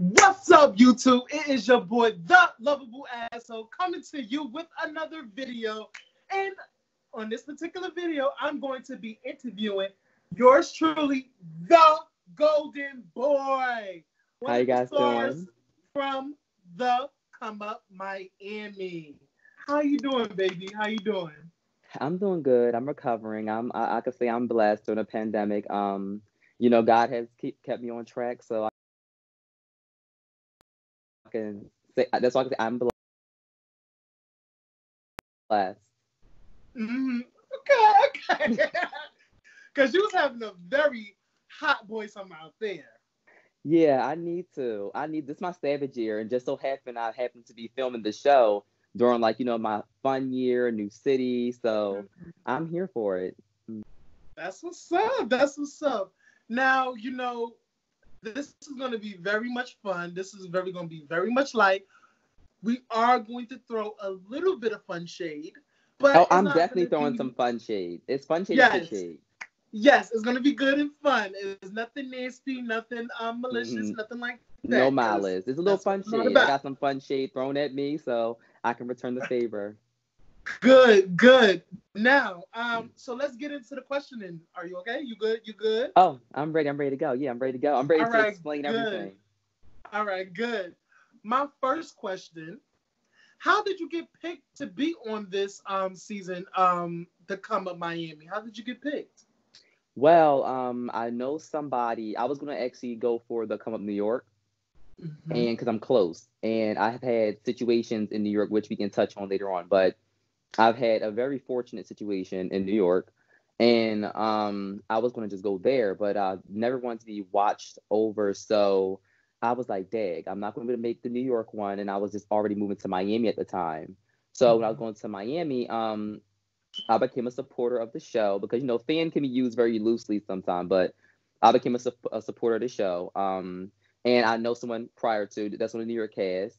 What's up, YouTube? It is your boy, the lovable asshole, coming to you with another video. And on this particular video, I'm going to be interviewing yours truly, the Golden Boy. How you guys doing? From the Come Up Miami. How you doing, baby? How you doing? I'm doing good. I'm recovering. I'm. I, I could say I'm blessed during the pandemic. Um, you know, God has keep, kept me on track, so I can say that's why I can say I'm blessed. Mm-hmm. Okay, okay. Because you was having a very hot boy summer out there. Yeah, I need to. I need this my savage year, and just so happen I happen to be filming the show during like you know my fun year, new city. So mm-hmm. I'm here for it. That's what's up. That's what's up. Now you know this is going to be very much fun. This is very going to be very much light. We are going to throw a little bit of fun shade, but oh, I'm definitely throwing be... some fun shade. It's fun shade. Yes. shade. Yes, it's gonna be good and fun. It's nothing nasty, nothing um malicious, mm-hmm. nothing like that. No malice. It's a little fun shade. I got some fun shade thrown at me, so I can return the favor. Good, good. Now, um, so let's get into the questioning. Are you okay? You good? You good? Oh, I'm ready. I'm ready to go. Yeah, I'm ready to go. I'm ready All to right, explain good. everything. All right, good. My first question: How did you get picked to be on this um season, um, the Come Up Miami? How did you get picked? Well, um, I know somebody. I was gonna actually go for the Come Up New York, mm-hmm. and because I'm close, and I have had situations in New York which we can touch on later on, but I've had a very fortunate situation in New York, and um, I was going to just go there, but I never wanted to be watched over. So I was like, "Dag, I'm not going to make the New York one," and I was just already moving to Miami at the time. So when I was mm-hmm. going to Miami, um, I became a supporter of the show because you know fan can be used very loosely sometimes, but I became a, su- a supporter of the show. Um, and I know someone prior to that's on the New York cast,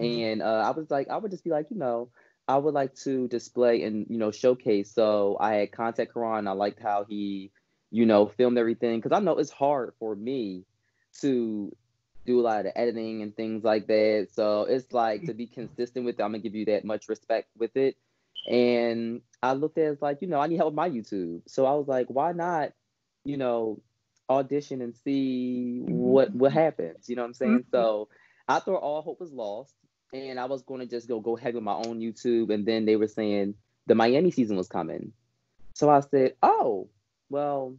mm-hmm. and uh, I was like, I would just be like, you know, I would like to display and you know showcase. So I had contact Karan. I liked how he, you know, filmed everything because I know it's hard for me to do a lot of the editing and things like that. So it's like to be consistent with it, I'm gonna give you that much respect with it. And I looked at it as like, you know, I need help with my YouTube. So I was like, why not, you know, audition and see what what happens? You know what I'm saying? Mm-hmm. So I thought all hope was lost and I was going to just go go ahead with my own YouTube, and then they were saying the Miami season was coming, so I said, oh, well,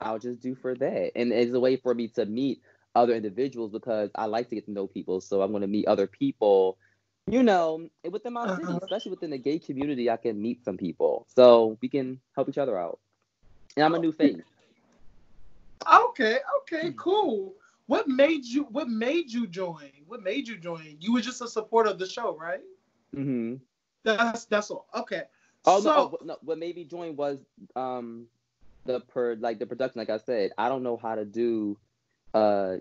I'll just do for that, and it's a way for me to meet other individuals because I like to get to know people, so I'm going to meet other people. You know, within my city, uh-huh. especially within the gay community, I can meet some people, so we can help each other out. And I'm a new face. Okay, okay, cool. What made you? What made you join? What made you join? You were just a supporter of the show, right? Mm-hmm. That's that's all. Okay. Oh so, no, oh, no! What made me join was um the per like the production. Like I said, I don't know how to do uh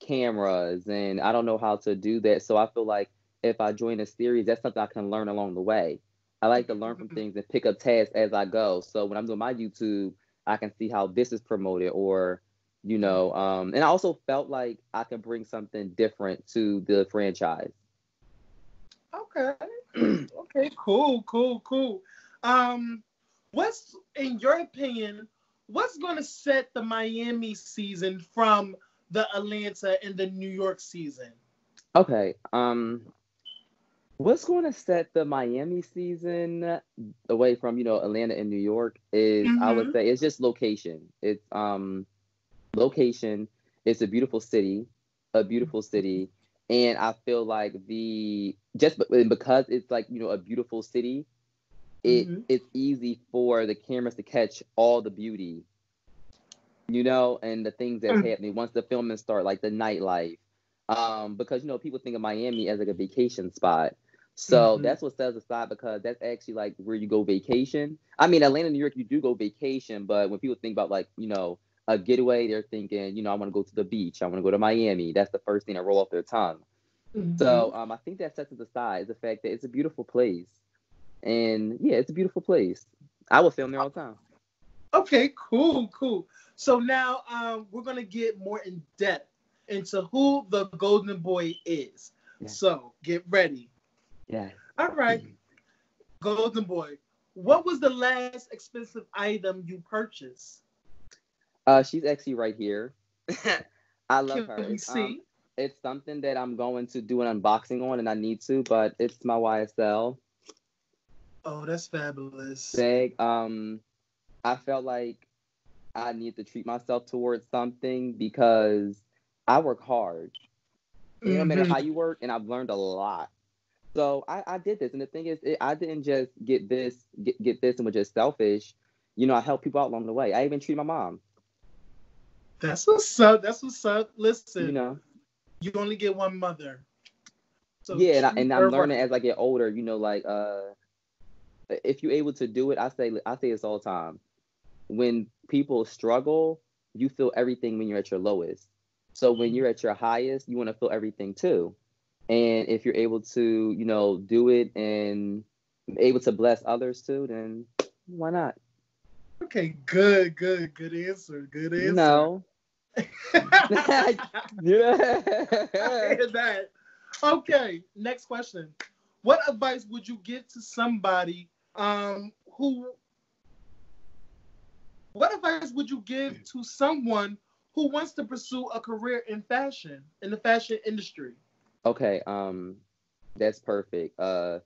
cameras and I don't know how to do that. So I feel like if I join a series, that's something I can learn along the way. I like to learn from things and pick up tasks as I go. So when I'm doing my YouTube, I can see how this is promoted or you know um, and i also felt like i could bring something different to the franchise okay okay cool cool cool um what's in your opinion what's going to set the miami season from the atlanta and the new york season okay um what's going to set the miami season away from you know atlanta and new york is mm-hmm. i would mm-hmm. say it's just location it's um location. It's a beautiful city, a beautiful city, and I feel like the just because it's like you know a beautiful city, it mm-hmm. it's easy for the cameras to catch all the beauty, you know, and the things that's mm-hmm. happening once the filming start, like the nightlife, um, because you know people think of Miami as like a vacation spot. So mm-hmm. that's what sets aside because that's actually like where you go vacation. I mean, Atlanta, New York, you do go vacation, but when people think about like, you know, a getaway, they're thinking, you know, I want to go to the beach. I want to go to Miami. That's the first thing that roll off their tongue. Mm-hmm. So um, I think that sets it aside is the fact that it's a beautiful place. And yeah, it's a beautiful place. I will film there all the time. Okay, cool, cool. So now um, we're gonna get more in depth. into who the golden boy is. Yeah. So get ready. Yeah. All right. Golden boy, what was the last expensive item you purchased? Uh, she's actually right here. I love her. It's, see? um, it's something that I'm going to do an unboxing on, and I need to, but it's my YSL Oh, that's fabulous. bag. Um, I felt like I need to treat myself towards something because I work hard. It no matter how you work, and I've learned a lot. So I, I did this, and the thing is, it, I didn't just get this, get, get this, and was just selfish. You know, I helped people out along the way. I even treated my mom. That's what's up. That's what's up. Listen, You know, you only get one mother. So yeah, and, I, and I'm learning as I get older. You know, like uh, if you're able to do it, I say I say this all the time. When people struggle, you feel everything when you're at your lowest. So when you're at your highest, you want to feel everything too. And if you're able to, you know, do it and able to bless others too, then why not? Okay, good, good, good answer. Good answer. No. know. I yeah. hear that. Okay, next question. What advice would you give to somebody um who what advice would you give to someone who wants to pursue a career in fashion, in the fashion industry? Okay, um, that's perfect. Uh,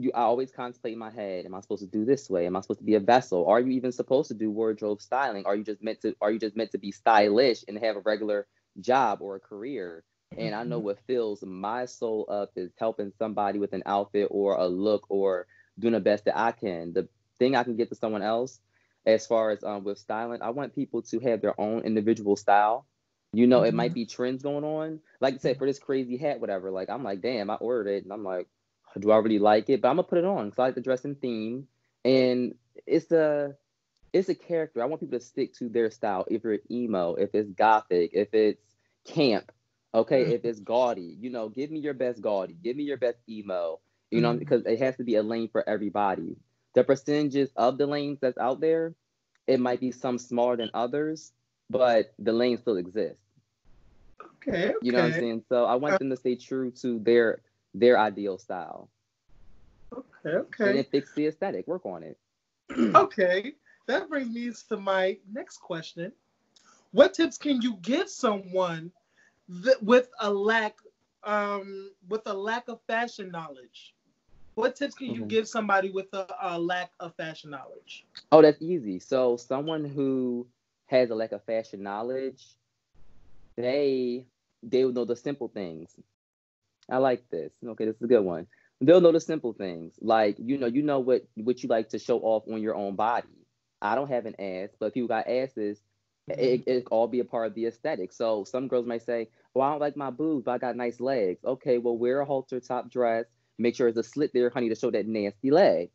you, I always contemplate in my head: Am I supposed to do this way? Am I supposed to be a vessel? Are you even supposed to do wardrobe styling? Are you just meant to? Are you just meant to be stylish and have a regular job or a career? And I know what fills my soul up is helping somebody with an outfit or a look or doing the best that I can. The thing I can get to someone else, as far as um, with styling, I want people to have their own individual style. You know, it might be trends going on. Like I said, for this crazy hat, whatever. Like I'm like, damn, I ordered it, and I'm like, do I really like it? But I'm gonna put it on because I like the dress in theme, and it's a it's a character. I want people to stick to their style. If you're emo, if it's gothic, if it's camp, okay, Mhm. if it's gaudy, you know, give me your best gaudy, give me your best emo. You know, Mhm. because it has to be a lane for everybody. The percentages of the lanes that's out there, it might be some smaller than others, but the lane still exists. Okay, okay. You know what I'm saying? So I want them to stay true to their their ideal style. Okay, okay. And okay. then fix the aesthetic. Work on it. Okay. That brings me to my next question. What tips can you give someone that, with a lack um with a lack of fashion knowledge? What tips can you Mhm. give somebody with a, a lack of fashion knowledge? Oh, that's easy. So someone who has a lack of fashion knowledge, they they will know the simple things. I like this. Okay, this is a good one. They'll know the simple things. Like, you know, you know what what you like to show off on your own body. I don't have an ass, but people got asses, it, it all be a part of the aesthetic. So some girls might say, Well, I don't like my boobs, but I got nice legs. Okay, well wear a halter top dress. Make sure there's a slit there, honey, to show that nasty leg.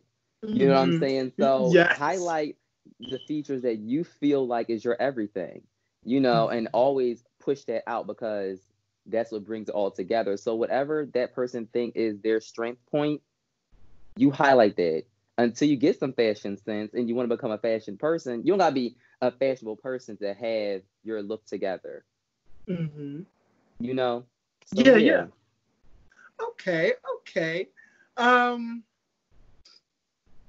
You know what I'm Mhm. saying? So Yes. highlight the features that you feel like is your everything, you know, and always push that out because that's what brings it all together. So whatever that person think is their strength point, you highlight that until you get some fashion sense and you want to become a fashion person. You don't gotta be a fashionable person to have your look together, Mm-hmm. you know? So, Yeah, yeah. Okay, okay. Um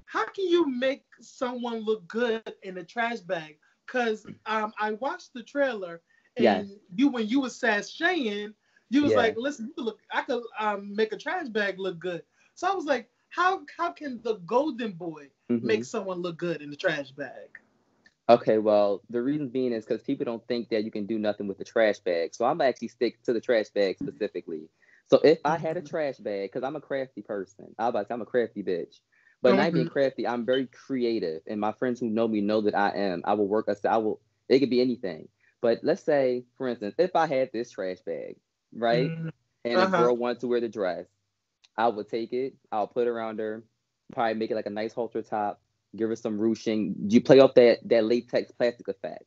how can you make someone look good in a trash bag? Cause um I watched the trailer and Yes. you when you was sashaying, you was Yeah. like, listen, you look I could um make a trash bag look good. So I was like, how how can the golden boy Mhm. make someone look good in the trash bag? Okay, well, the reason being is because people don't think that you can do nothing with the trash bag. So I'm actually stick to the trash bag specifically. So if I had a trash bag, because I'm a crafty person, I about I'm a crafty bitch. But not being crafty, I'm very creative, and my friends who know me know that I am. I will work. Us I will. It could be anything. But let's say, for instance, if I had this trash bag, right, Mhm. and Uh-huh. a girl wanted to wear the dress, I would take it. I'll put it around her, probably make it like a nice halter top, give her some ruching. You play off that that latex plastic effect.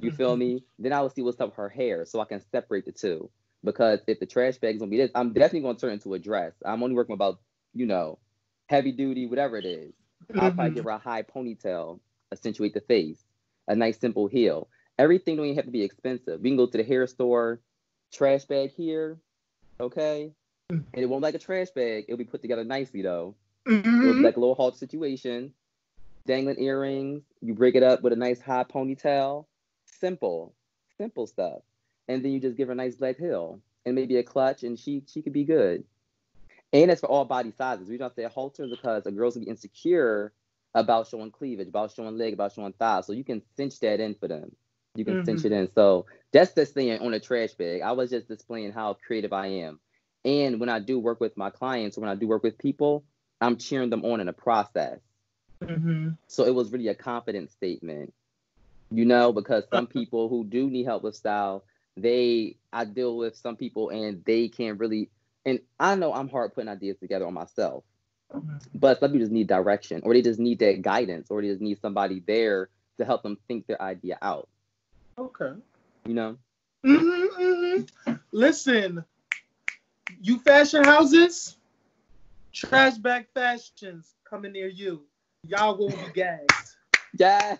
You feel me? Then I will see what's up with her hair, so I can separate the two. Because if the trash bag is gonna be this, I'm definitely gonna turn it into a dress. I'm only working about, you know, heavy duty, whatever it is. I'll probably Mhm. give her a high ponytail, accentuate the face, a nice simple heel. Everything don't even have to be expensive. We can go to the hair store, trash bag here, okay? Mm. And it won't be like a trash bag. It'll be put together nicely though. Mhm. It'll be like a little halt situation. Dangling earrings. You break it up with a nice high ponytail. Simple, simple stuff. And then you just give her a nice black heel and maybe a clutch, and she she could be good. And it's for all body sizes. We don't say halters because a girl's gonna be insecure about showing cleavage, about showing leg, about showing thighs. So you can cinch that in for them. You can cinch Mhm. it in. So that's the thing on a trash bag. I was just displaying how creative I am. And when I do work with my clients, when I do work with people, I'm cheering them on in the process. Mhm. So it was really a confidence statement, you know, because some people who do need help with style, they I deal with some people and they can't really. And I know I'm hard putting ideas together on myself, Mhm. but some people just need direction, or they just need that guidance, or they just need somebody there to help them think their idea out. Okay. You know? hmm hmm Listen, you fashion houses, trash bag fashions coming near you. Y'all will be gagged. Yeah.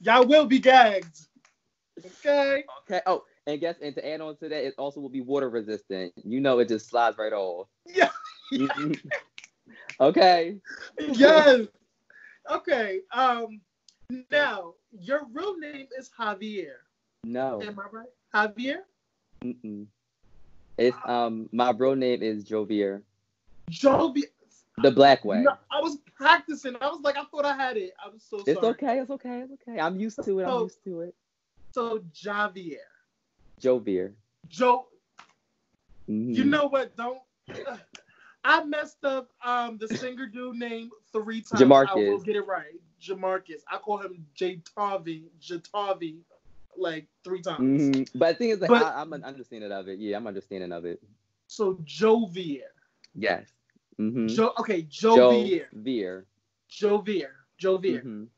Y'all will be gagged. Okay. Okay. Oh, and guess and to add on to that, it also will be water resistant. You know, it just slides right off. Yeah. Mhm. okay. Yes. Okay. Um. Now, your real name is Javier. No. Am I right? Javier. Mm-mm. It's um my real name is Jovier, Jovi. the black way. No, I was practicing. I was like, I thought I had it. I'm so sorry. It's okay. It's okay. It's okay. I'm used to it. I'm used to it. So Javier. Jovier. Joe. Mhm. You know what? Don't. I messed up um the singer dude name three times. I will get it right. Jamarcus. I call him J Tavi, Jatavi, like three times. Mhm. But the thing is, like, But- I, I'm an understanding of it. Yeah, I'm understanding of it. So Jovier. Yes. Mm-hmm. Jo- okay, Jovier. Jovier. Jovier. Jovier. Mhm.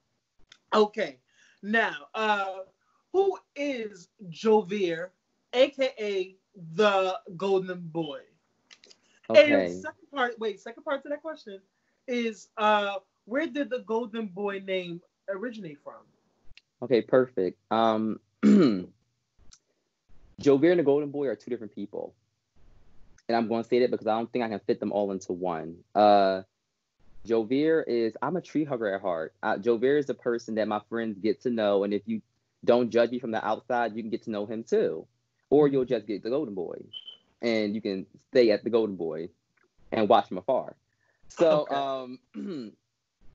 Okay. Now, uh, who is Jovier, aka the Golden Boy? Okay. And second part, wait, second part to that question is uh where did the Golden Boy name originate from? Okay, perfect. Um, Jovier and the Golden Boy are two different people. And I'm going to say that because I don't think I can fit them all into one. Uh, Jovier is, I'm a tree hugger at heart. Uh, Jovier is the person that my friends get to know. And if you don't judge me from the outside, you can get to know him too. Or you'll just get the Golden Boy. And you can stay at the Golden Boy and watch from afar. So, Okay. um,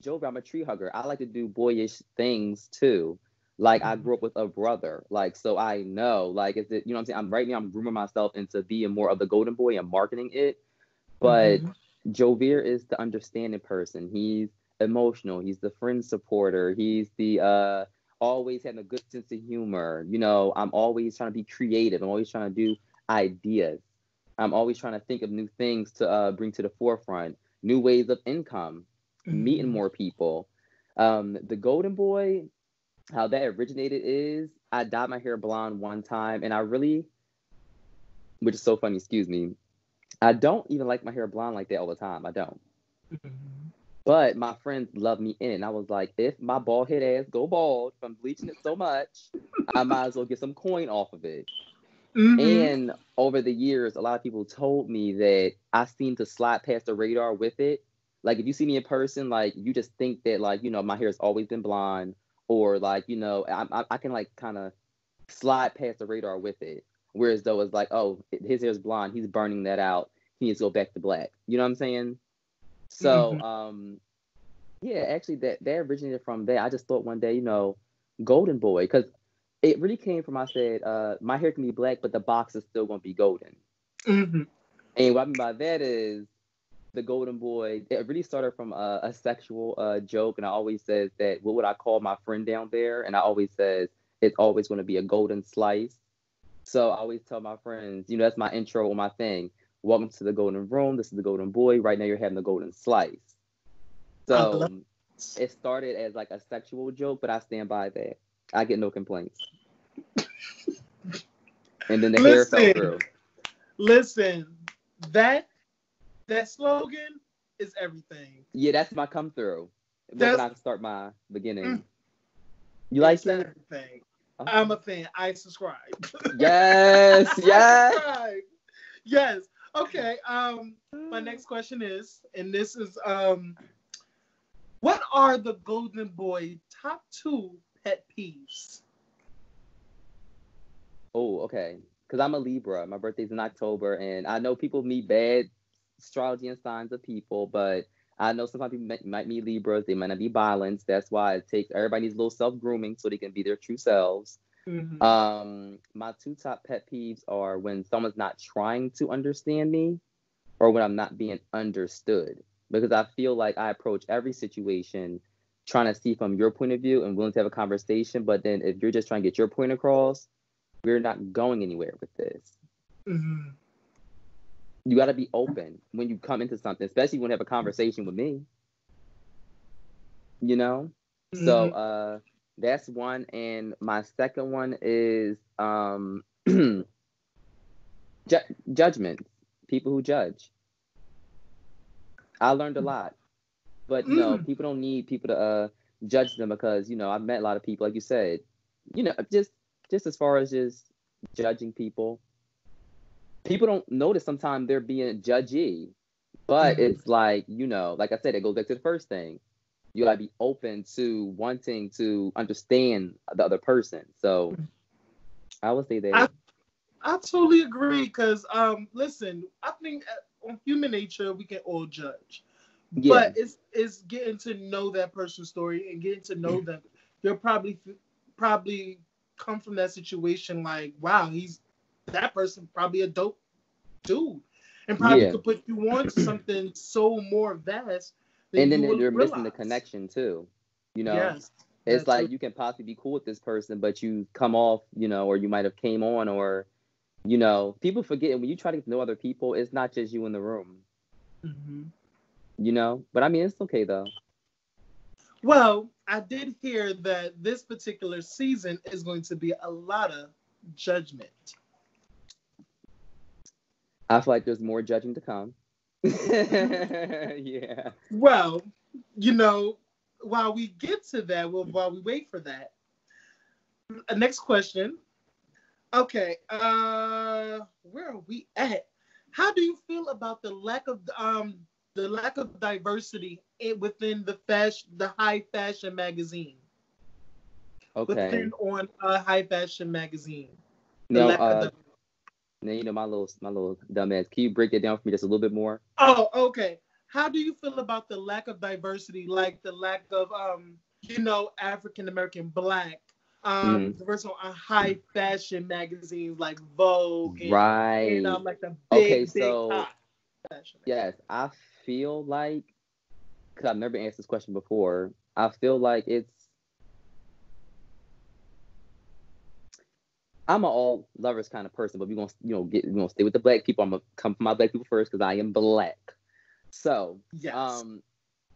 Jovier, I'm a tree hugger. I like to do boyish things too. Like I Mhm. grew up with a brother, like so I know, like is it, you know what I'm saying? I'm right now I'm grooming myself into being more of the golden boy and marketing it. But Mhm. Jovier is the understanding person. He's emotional. He's the friend supporter. He's the uh always having a good sense of humor. You know, I'm always trying to be creative. I'm always trying to do ideas. I'm always trying to think of new things to uh, bring to the forefront, new ways of income, meeting Mhm. more people. Um, the Golden Boy, how that originated is I dyed my hair blonde one time, and I really, which is so funny. Excuse me. I don't even like my hair blonde like that all the time. I don't. Mhm. But my friends love me in it. And I was like, if my bald head ass go bald from bleaching it so much, I might as well get some coin off of it. Mhm. And over the years, a lot of people told me that I seem to slide past the radar with it. Like if you see me in person, like you just think that like you know my hair has always been blonde, or like you know I I, I can like kind of slide past the radar with it. Whereas though it's like oh his hair's blonde, he's burning that out. He needs to go back to black. You know what I'm saying? So Mhm. um yeah, actually that that originated from there. I just thought one day you know golden boy because it really came from I said, uh, my hair can be black, but the box is still gonna be golden. Mhm. And what I mean by that is the golden boy. It really started from a, a sexual uh, joke, and I always says that what would I call my friend down there? And I always says it's always gonna be a golden slice. So I always tell my friends, you know, that's my intro or my thing. Welcome to the golden room. This is the golden boy. Right now, you're having the golden slice. So love it started as like a sexual joke, but I stand by that. I get no complaints. and then the hair fell through. Listen, that that slogan is everything. Yeah, that's my come through. That's- when I start my beginning. Mm. You like it? everything. Okay. I'm a fan. I subscribe. Yes, yes. subscribe. yes. Okay. Um, my next question is, and this is um, what are the Golden Boy top two pet peeves? Oh, okay. Because I'm a Libra. My birthday's in October, and I know people meet bad astrology and signs of people, but I know sometimes people might, might meet Libras. They might not be balanced. That's why it takes everybody needs a little self grooming so they can be their true selves. Mm-hmm. Um, my two top pet peeves are when someone's not trying to understand me, or when I'm not being understood. Because I feel like I approach every situation trying to see from your point of view and willing to have a conversation. But then if you're just trying to get your point across, we're not going anywhere with this. Mm-hmm. You got to be open when you come into something, especially when you have a conversation with me. You know? So Mhm. uh that's one and my second one is um ju- judgment. People who judge. I learned a lot. But no, Mm. people don't need people to uh judge them because, you know, I've met a lot of people like you said. You know, just just as far as just judging people. People don't notice sometimes they're being judgy. But Mhm. it's like, you know, like I said, it goes back to the first thing you gotta be open to wanting to understand the other person. So I would say that. I- I totally agree because um, listen, I think uh, on human nature we can all judge, yeah, but it's it's getting to know that person's story and getting to know them. You'll probably probably come from that situation like, wow, he's that person probably a dope dude, and probably Yeah. could put you on to something so more vast. and then you you're missing the connection too. You know, Yes, it's like what- you can possibly be cool with this person, but you come off, you know, or you might have came on, or you know, people forget when you try to get to know other people, it's not just you in the room. Mhm. You know, but I mean, it's okay though. Well, I did hear that this particular season is going to be a lot of judgment. I feel like there's more judging to come. yeah. Well, you know, while we get to that, well, while we wait for that, uh, next question. Okay, uh, where are we at? How do you feel about the lack of um the lack of diversity within the fashion the high fashion magazine Okay. within on a high fashion magazine? The lack uh, now you know my little my little dumbass. Can you break it down for me just a little bit more? Oh, okay. How do you feel about the lack of diversity, like the lack of, um, you know, African American Black, um, Mhm. diversity on high fashion magazines like Vogue and, Right. and um, like the big, Okay, big so- hot fashion. Yes, I feel like because I've never asked this question before. I feel like it's I'm an all lovers kind of person, but we're gonna you know get we're gonna stay with the black people. I'm gonna come for my black people first because I am black. So Yes. um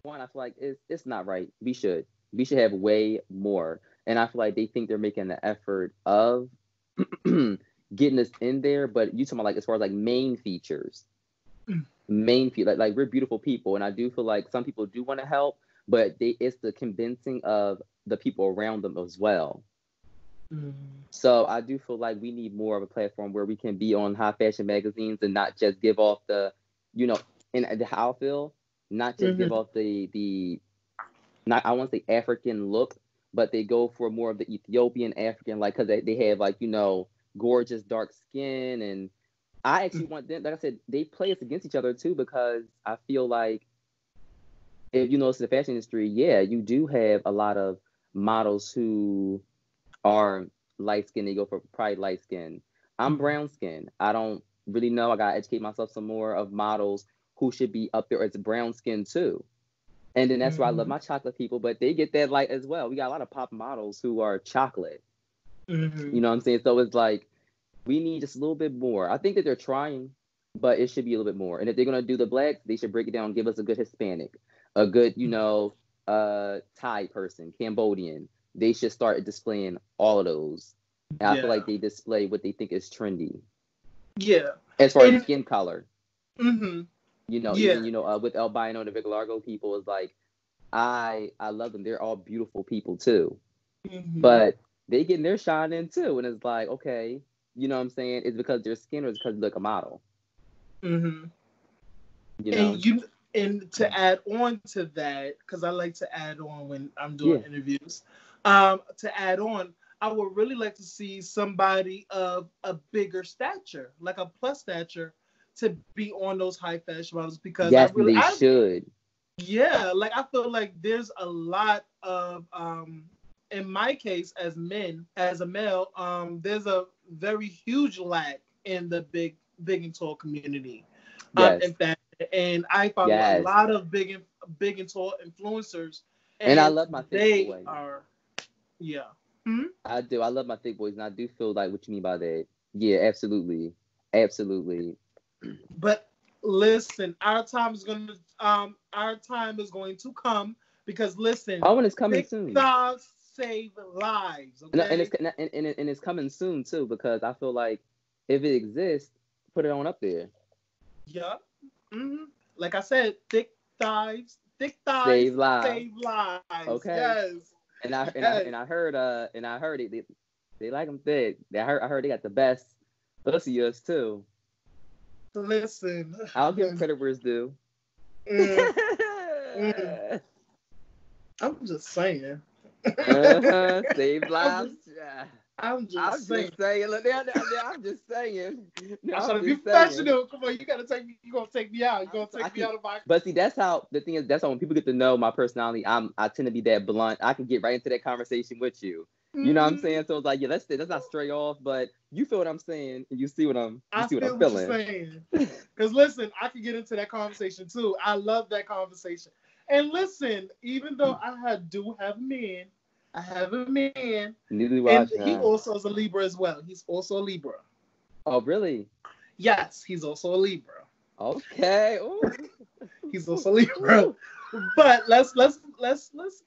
one, I feel like it's it's not right. We should we should have way more. And I feel like they think they're making the effort of getting us in there, but you talking about like as far as like main features. Main feature like, like we're beautiful people and I do feel like some people do want to help, but they it's the convincing of the people around them as well. Mhm. So I do feel like we need more of a platform where we can be on high fashion magazines and not just give off the, you know, and the how I feel, not just give off the the, not I want to say African look, but they go for more of the Ethiopian African, like because they, they have like you know gorgeous dark skin and I actually want them. Like I said, they play us against each other too because I feel like if you notice the fashion industry, yeah, you do have a lot of models who are light skinned, they go for probably light skin. I'm Mhm. brown skin. I don't really know. I gotta educate myself some more of models who should be up there as brown skin too. And then that's why I love Mhm. my chocolate people, but they get that light as well. We got a lot of pop models who are chocolate. Mhm. You know what I'm saying? So it's like we need just a little bit more. I think that they're trying, but it should be a little bit more. And if they're gonna do the black, they should break it down, give us a good Hispanic, a good, you know, uh Thai person, Cambodian. They should start displaying all of those. And I feel like they display what they think is trendy. Yeah. As far And- as skin color. hmm You know, Yeah. even you know, uh, with albino and the vitiligo people is like I I love them. They're all beautiful people too. hmm But they getting their shine in too. And it's like, okay, you know what I'm saying? It's because their skin or it's because they look a model. Mm-hmm. You know? And you and to add on to that, because I like to add on when I'm doing yeah. interviews. Um, to add on, I would really like to see somebody of a bigger stature, like a plus stature, to be on those high fashion models because yes, I really they I, should. Yeah, like I feel like there's a lot of um in my case as men, as a male, um, there's a very huge lack in the big big and tall community. Um, yes. Um, in fact, and I follow yes. a lot of big and big and tall influencers. And, and I love my they are yeah. Hmm? I do. I love my thick boys, and I do feel like what you mean by that. Yeah, absolutely, absolutely. But listen, our time is going to um our time is going to come because listen. Oh, and it's coming soon. Stars save lives. Okay? And, and it's and, and, and it's coming soon too because I feel like if it exists, put it on up there. Yeah. Mm-hmm. Like I said, thick thighs, thick thighs save lives. Save lives. Okay. Yes. And I, and I and I heard uh and I heard it they, they like them thick. They I heard I heard they got the best pussiest too. Listen. I'll give credit where it's due. Mm. mm. I'm just saying. uh-huh. Save lives. I'm just I'm saying. Just saying. Look, now, now, now, I'm just saying. No, I'm trying to be professional. Come on, you gotta take me. You gonna take me out. You gonna take I me can, out of my. But see, that's how the thing is. That's how when people get to know my personality, I'm I tend to be that blunt. I can get right into that conversation with you. You know what I'm mm-hmm. saying? So it's like, yeah, let's let's not stray off, but you feel what I'm saying, and you see what I'm you I see what I'm feeling. Because listen, I can get into that conversation too. I love that conversation. And listen, even though I do have men I have a man. Neither and he also is a Libra as well. He's also a Libra. Oh, really? Yes, he's also a Libra. Okay. he's also a Libra. but let's let's let's let's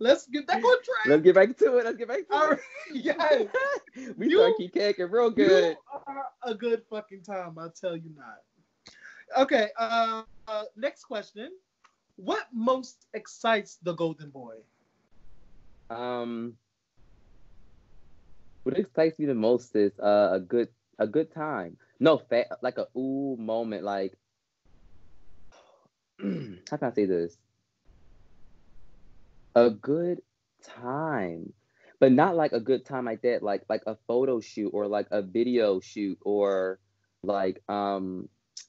let's get back on track. Let's get back to it. Let's get back to All right. it. Yes. we you, start keep caking real good. You are a good fucking time, I tell you not. Okay, uh, uh next question. What most excites the golden boy? Um, what excites me the most is uh, a good a good time. No, fa- like a ooh moment. Like how can I say this? A good time, but not like a good time like that. Like like a photo shoot or like a video shoot or like um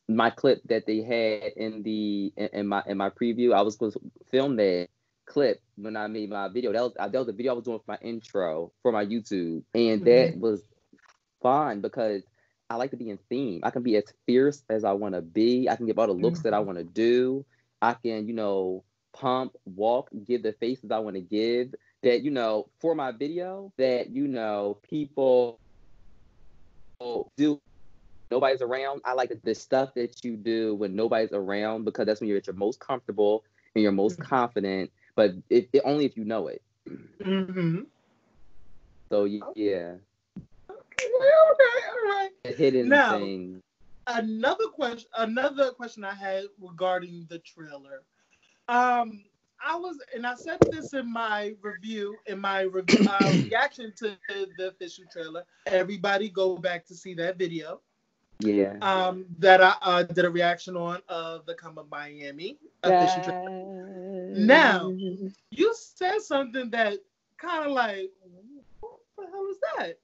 my clip that they had in the in, in my in my preview. I was supposed to film that clip when I made my video. That was that was the video I was doing for my intro for my YouTube, and mm-hmm. that was fun because I like to be in theme. I can be as fierce as I want to be. I can give all the looks mm-hmm. that I mm-hmm. want to do. I can, you know, pump, walk, give the faces I want to give. That you know, for my video, that you know, people do. Nobody's around. I like the stuff that you do when nobody's around because that's when you're at your most comfortable and you're most mm-hmm. confident but it, it, only if you know it. Mm-hmm. So yeah. Okay, okay, all right. A hidden now, thing. Another question. Another question I had regarding the trailer. Um, I was, and I said this in my review, in my review, uh, reaction to the official trailer. Everybody go back to see that video. Yeah. Um, that I uh, did a reaction on of the Come Up Miami official trailer. Now, mm-hmm. you said something that kind of like, what the hell is that?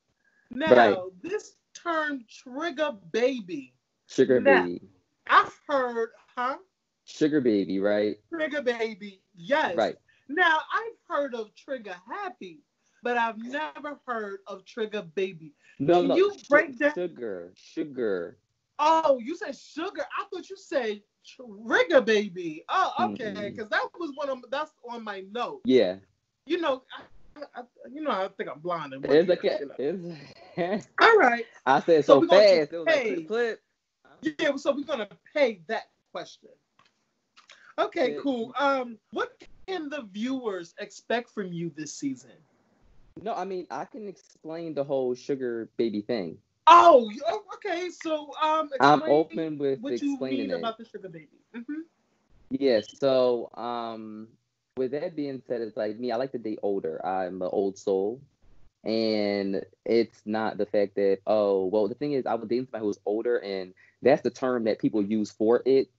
Now, right. this term trigger baby. Sugar now, baby. I've heard, huh? Sugar baby, right? Trigger baby, yes. Right. Now, I've heard of trigger happy, but I've never heard of trigger baby. No, Can no. you break down? Sugar, sugar. Oh, you said sugar. I thought you said trigger baby. Oh, okay, because mm-hmm. that was one of that's on my note. Yeah. You know, I, I, you know, I think I'm blind. And it's okay. It's... All right. I said so, so fast. It was pay. like clip. Yeah, so we're gonna pay that question. Okay, cool. Um, what can the viewers expect from you this season? No, I mean I can explain the whole sugar baby thing. Oh, okay. So um, I'm open with what explaining you mean it. about the sugar baby. Mm-hmm. Yes. Yeah, so um, with that being said, it's like me. I like to date older. I'm an old soul. And it's not the fact that, oh, well, the thing is, I was dating somebody who was older, and that's the term that people use for it.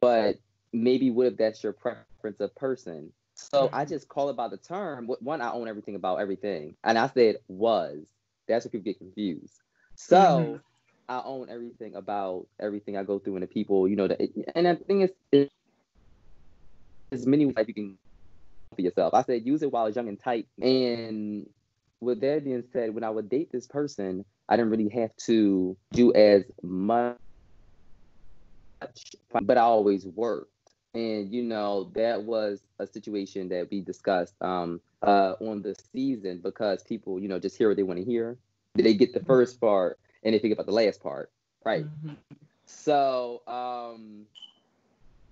But maybe what if that's your preference of person? So I just call it by the term. One, I own everything about everything. And I said was. That's where people get confused. So mm-hmm. I own everything about everything I go through and the people, you know, that, and the thing is, there's many ways you can for yourself. I said use it while it's young and tight. And with that being said, when I would date this person, I didn't really have to do as much, but I always worked. And you know that was a situation that we discussed um, uh, on the season because people, you know, just hear what they want to hear. They get the first part and they think about the last part, right? Mm-hmm. So um,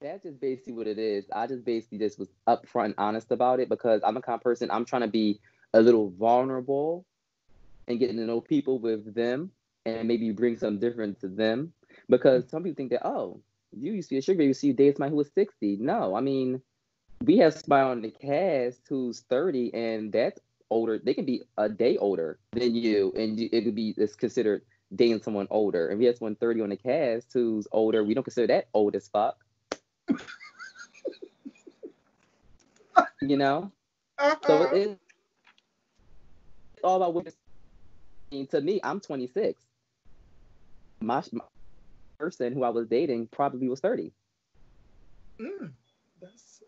that's just basically what it is. I just basically just was upfront and honest about it because I'm a kind of person. I'm trying to be a little vulnerable and getting to know people with them and maybe bring some different to them because some people think that oh you used to be a sugar baby, you see date somebody who was 60. No, I mean we have somebody on the cast who's 30 and that's older. They can be a day older than you and it would be it's considered dating someone older. And we have someone 30 on the cast who's older. We don't consider that old as fuck. you know? Uh-huh. So it's all about what to me, I'm 26. My, my, person who I was dating probably was 30. Mm, that's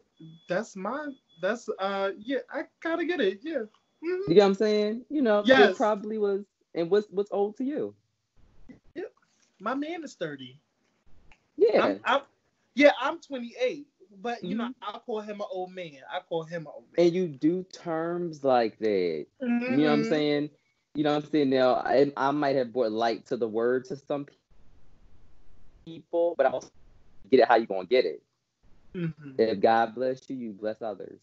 that's my that's uh yeah, I kind of get it. Yeah. Mm-hmm. You get what I'm saying? You know, yes. it probably was and what's what's old to you? Yeah. My man is 30. Yeah. I'm, I'm, yeah, I'm 28, but you mm-hmm. know, I call him an old man. I call him an old man. And you do terms like that. Mm-hmm. You know what I'm mm-hmm. saying? You know what I'm saying? Now, I, I might have brought light to the word to some people, but I also get it how you gonna get it. Mm-hmm. If God bless you, you bless others.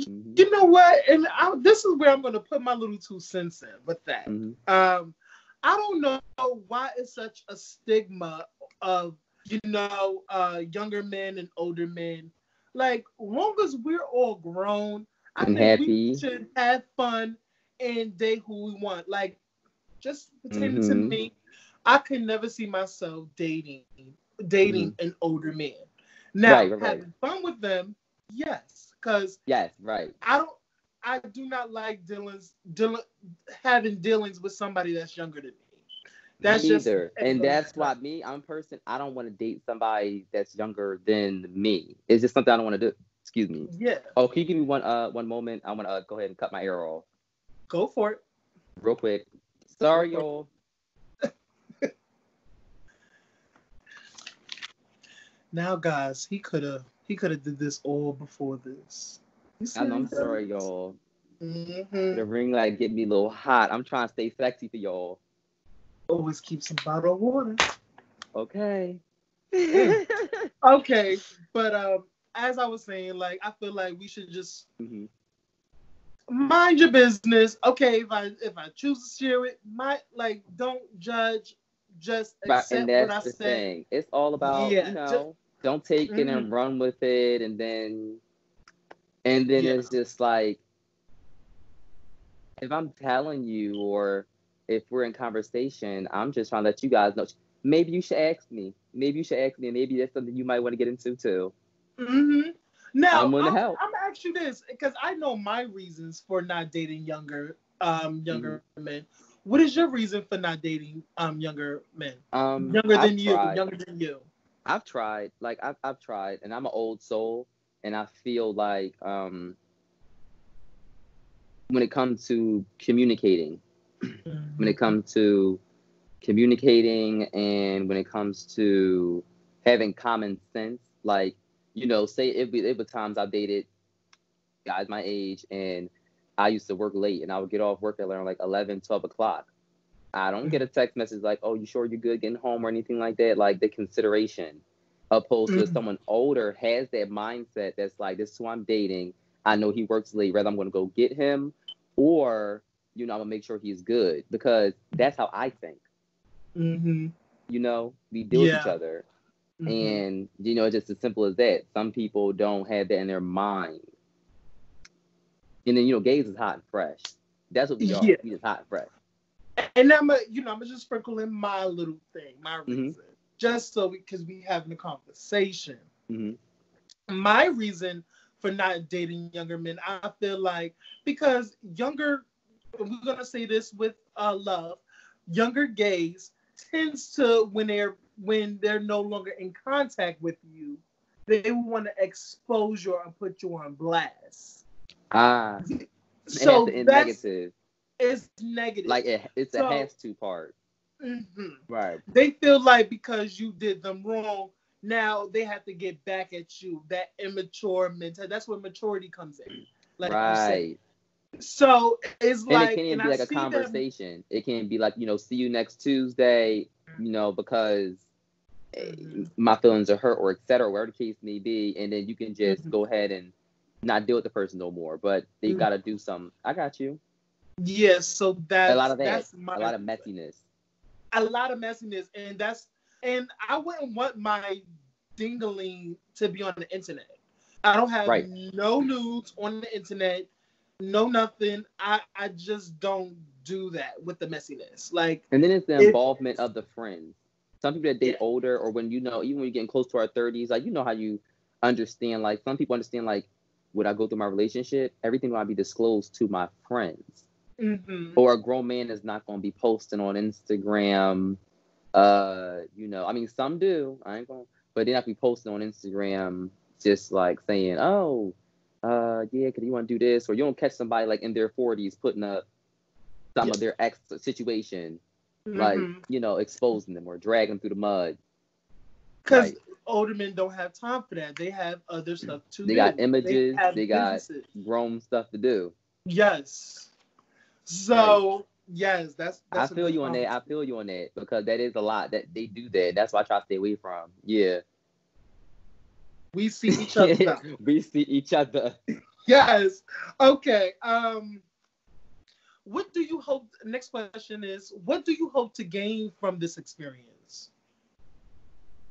Mm-hmm. You know what? And I, this is where I'm gonna put my little two cents in with that. Mm-hmm. Um, I don't know why it's such a stigma of you know, uh, younger men and older men. Like, long as we're all grown, I think happy. we should have fun and date who we want. Like, just pretend mm-hmm. to me, I can never see myself dating dating mm-hmm. an older man. Now, right, right, having fun with them, yes, because yes, right. I don't. I do not like Dylan's dealing, having dealings with somebody that's younger than me. That's me just either. and that's why me, I'm a person, I don't want to date somebody that's younger than me. It's just something I don't want to do. Excuse me. Yeah. Oh, can you give me one uh one moment? I want to uh, go ahead and cut my ear off. Go for it. Real quick. Sorry, y'all. now, guys, he could have he could have did this all before this. Know, I'm sorry, y'all. Mm-hmm. The ring light get me a little hot. I'm trying to stay sexy for y'all. Always keep some bottled water. Okay. okay, but um, as I was saying, like I feel like we should just mm-hmm. mind your business. Okay, if I if I choose to share it, my like don't judge. Just accept and that's what I the say. Thing. It's all about yeah, you know. Just, don't take mm-hmm. it and mm-hmm. run with it, and then and then yeah. it's just like if I'm telling you or if we're in conversation, I'm just trying to let you guys know. Maybe you should ask me. Maybe you should ask me. Maybe that's something you might want to get into too. Mm-hmm. Now, I'm going to help. I'm gonna ask you this because I know my reasons for not dating younger, um, younger mm-hmm. men. What is your reason for not dating um younger men? Um, younger than I've you, tried. younger than you. I've tried. Like I've I've tried, and I'm an old soul, and I feel like um when it comes to communicating mm-hmm. when it comes to communicating and when it comes to having common sense. Like, you know, say it be it were times I dated guys my age and I used to work late and I would get off work at around like 11, 12 o'clock. I don't get a text message like, oh, you sure you're good getting home or anything like that. Like the consideration, opposed mm-hmm. to someone older has that mindset that's like, this is who I'm dating. I know he works late. Rather, I'm going to go get him or you know, I'm gonna make sure he's good because that's how I think. Mm-hmm. You know, we deal yeah. with each other, mm-hmm. and you know, it's just as simple as that. Some people don't have that in their mind, and then you know, gaze is hot and fresh. That's what we are. Yeah. We just hot and fresh. And I'm a, you know, I'm just sprinkling my little thing, my Mhm. reason, just so because we, having a conversation. hmm My reason for not dating younger men, I feel like because younger, we're gonna say this with uh, love, younger gays tends to when they're when they're no longer in contact with you, they want to expose you and put you on blast. Ah, So it has to end that's negative. It's negative. Like it, it's So- a has to part. Mhm. Right. they feel like because you did them wrong, now they have to get back at you. That immature mentality. That's where maturity comes in. Like right. So it's And like, it can't be I like a conversation. It can be like, you know, see you next Tuesday, you know, because eh, Mhm. my feelings are hurt or et cetera, whatever the case may be. And then you can just Mhm. go ahead and not deal with the person no more. But they've Mhm. got to do something. I got you. Yes, so that's a lot of that. That's my, a lot of messiness. a lot of messiness, and that's and I wouldn't want my dingling to be on the internet. I don't have Right. no nudes on the internet, no nothing. I I just don't do that with the messiness. Like And then it's the involvement of the friends. Some people that date Yeah. older, or when you know, even when you're getting close to our 30s, like you know how you understand. Like some people understand, like would I go through my relationship, everything will be disclosed to my friends. Mhm. Or a grown man is not going to be posting on Instagram. Uh, you know, I mean, some do. I ain't going, but they're not be posting on Instagram just like saying, "Oh, uh, yeah, cause you want to do this," or you don't catch somebody like in their 40s putting up some of their ex situation like Mhm. you know exposing them or dragging them through the mud Because Right. older men don't have time for that. They have other stuff to They do. got images, have they got- businesses. grown stuff to do yes. So yes, that's. that's i feel you on that i feel you on that because that is a lot that they do that that's why i try to stay away from yeah We see each other. we see each other yes. Okay. Um. What do you hope? Next question is: What do you hope to gain from this experience?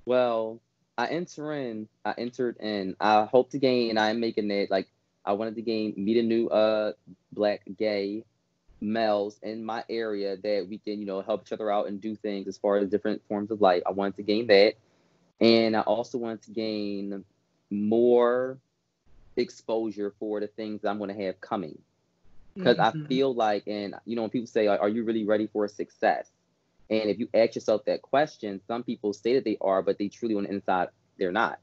well i enter in i entered in i hope to gain and i'm making it like i wanted to gain meet a new uh black gay males in my area that we can you know help each other out and do things as far as different forms of life i wanted to gain that and i also wanted to gain more exposure for the things that i'm going to have coming because Mhm. I feel like, and you know, when people say, "Are you really ready for success?" and if you ask yourself that question, some people say that they are, but they truly on the inside they're not.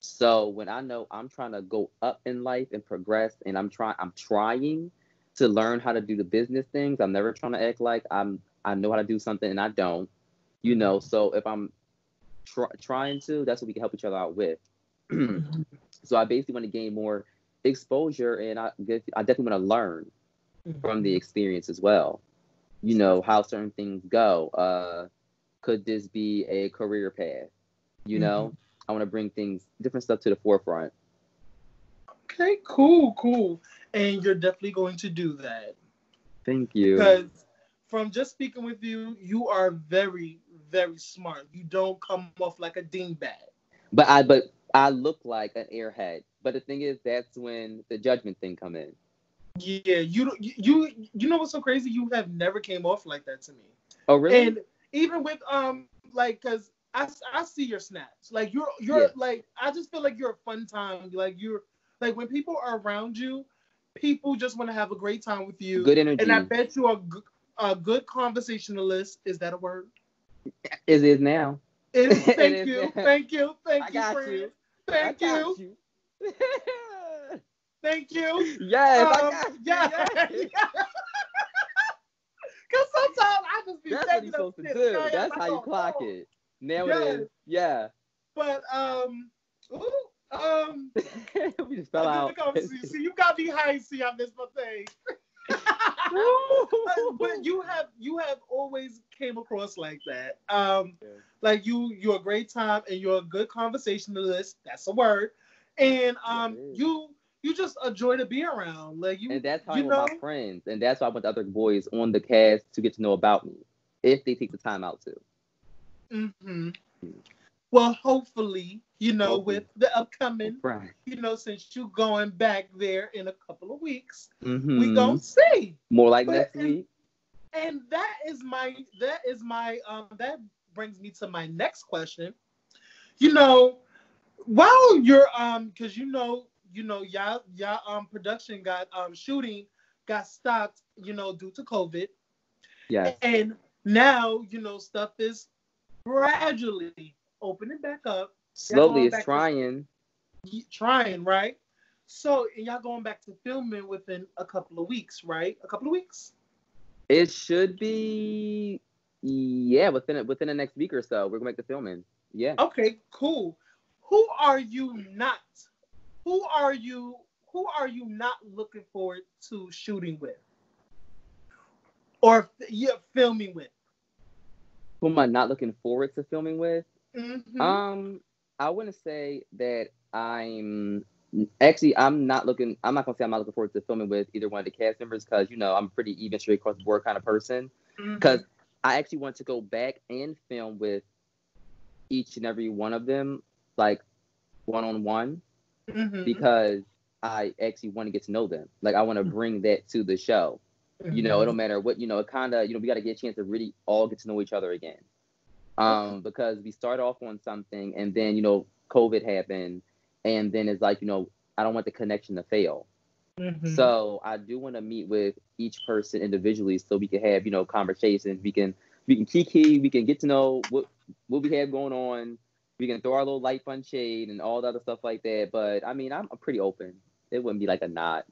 So when I know I'm trying to go up in life and progress, and I'm trying, I'm trying to learn how to do the business things. I'm never trying to act like I'm I know how to do something and I don't. You know, so if I'm tr- trying to, that's what we can help each other out with. So I basically want to gain more exposure, and I guess I definitely want to learn from the experience as well. You know how certain things go. Uh, could this be a career path? You know, I want to bring things, different stuff to the forefront. Okay. Cool. Cool. And you're definitely going to do that. Thank you. because from just speaking with you, you are very, very smart. You don't come off like a dingbat. But I, but I look like an airhead. But the thing is, that's when the judgment thing come in. Yeah, you you you know what's so crazy? You have never came off like that to me. Oh, really? And even with um like cuz I, I see your snaps. Like you're you're Yeah. like I just feel like you're a fun time. Like you're like when people are around you, people just want to have a great time with you. Good energy. And I bet you are a good conversationalist. Is that a word? It is now. It is, It thank is, you, yeah. thank you, thank I you, got you. Thank I you, thank you. yes, I Um, got you. yeah. yes. Cause sometimes I just be That's what you're supposed to do. shit, That's how you oh, clock oh. it. Now Yes. it is. Yeah. But um, ooh, um, we just fell out. see, you got me high. See, I missed my thing. but you have you have always came across like that. Um, Yeah. like you you're a great time and you're a good conversationalist. That's a word. And um, is. you you just a joy to be around. Like you, and that's how you I know, my friends, and that's why I want the other boys on the cast to get to know about me, if they take the time out to. hmm Well, hopefully you know, Okay. with the upcoming, Right. you know, since you going back there in a couple of weeks, hmm we gonna see. More like But- next and- week. And that is my that is my um that brings me to my next question. You know, while you're um because you know you know y'all y'all um production got um shooting got stopped you know due to COVID Yes. and now you know stuff is gradually opening back up Slowly, to- trying. trying right so and y'all going back to filming within a couple of weeks right a couple of weeks It should be, yeah, within within the next week or so. We're gonna make the filming. Yeah. Okay, cool. Who are you not? Who are you? Who are you not looking forward to shooting with, or yeah, filming with? Who am I not looking forward to filming with? Mhm. Um, I wouldn't say that I'm actually I'm not looking. I'm not gonna say I'm not looking forward to filming with either one of the cast members because you know I'm pretty even straight across the board kind of person. Mm-hmm. Because I actually want to go back and film with each and every one of them, like one on one, because I actually want to get to know them. Like I want to mm-hmm. bring that to the show. You know, it don't mm-hmm. matter what you know. It kind of you know we got to get a chance to really all get to know each other again. Um, because we start off on something and then you know COVID happened, and then it's like you know I don't want the connection to fail. Mhm. So I do want to meet with each person individually so we can have, you know, conversations. We can we can kiki, we can get to know what what we have going on. We can throw our little light fun shade and all the other stuff like that. But I mean, I'm, pretty open. It wouldn't be like a nod.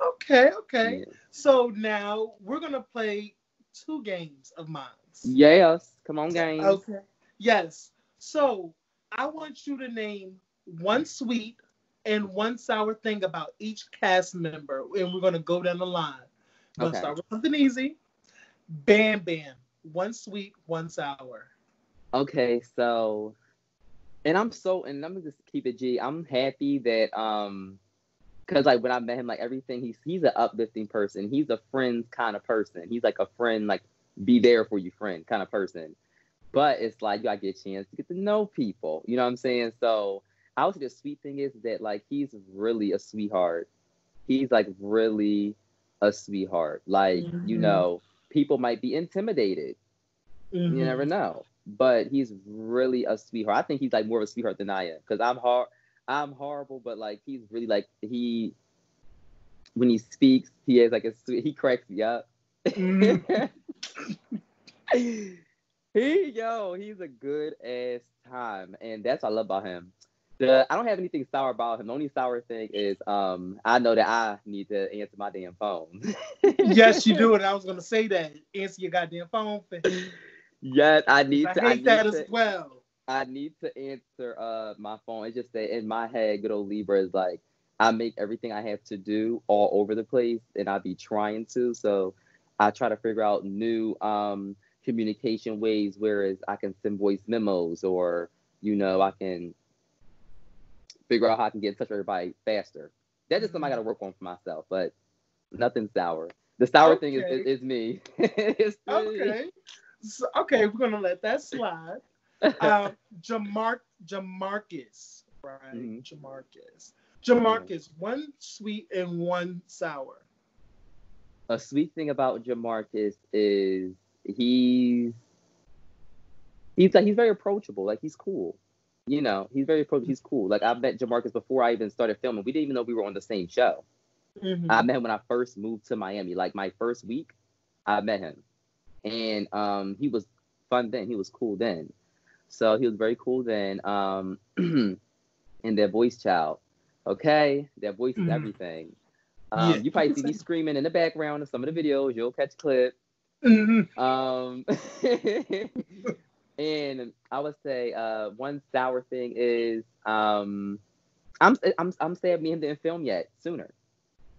Okay, okay. Yeah. So now we're gonna play two games of mine. Yes, come on, games. Okay. Yes. So I want you to name one sweet and one sour thing about each cast member, and we're gonna go down the line. Gonna Okay. start with something easy. Bam Bam. One sweet, one sour. Okay, so, and I'm so, and let me just keep it G. I'm happy that, um, cause like when I met him, like everything, he's he's an uplifting person. He's a friends kind of person. He's like a friend, like be there for you, friend kind of person. But it's like you gotta get a chance to get to know people. You know what I'm saying? So I would say the sweet thing is that like he's really a sweetheart. He's like really a sweetheart. Like you Mhm. know, people might be intimidated. Mhm. You never know. But he's really a sweetheart. I think he's like more of a sweetheart than I am. Cause I'm hard I'm horrible, but like he's really like he when he speaks, he is like a sweet he cracks me up. Mhm. he yo, he's a good ass time. And that's what I love about him. The I don't have anything sour about him. The only sour thing is um I know that I need to answer my damn phone. yes, you do, and I was gonna say that. Answer your goddamn phone. I yes, I need to I hate that to, as well. I need to answer uh my phone. It's just that in my head, good old Libra is like I make everything I have to do all over the place, and I be trying to. So I try to figure out new um communication ways, whereas I can send voice memos, or you know, I can figure out how I can get in touch with everybody faster. That's just something I got to work on for myself, but nothing sour. The sour thing is, is, is me. It's me. Okay. So, okay, we're gonna let that slide. Um, Jamar Jamarcus, right? Mhm. Jamarcus. Jamarcus, one sweet and one sour. A sweet thing about Jamarcus is he's he's like he's very approachable. Like he's cool. You know, he's very approachable. He's cool. Like I met Jamarcus before I even started filming. We didn't even know we were on the same show. Mhm. I met him when I first moved to Miami. Like my first week, I met him, and um, he was fun then. He was cool then. So he was very cool then. Um, and their voice child, okay, their voice is Mhm. everything. Um, Yeah. You probably see me screaming in the background of some of the videos. You'll catch a clip. Mhm. Um, and I would say uh, one sour thing is um, I'm I'm I'm sad me and him didn't film yet sooner.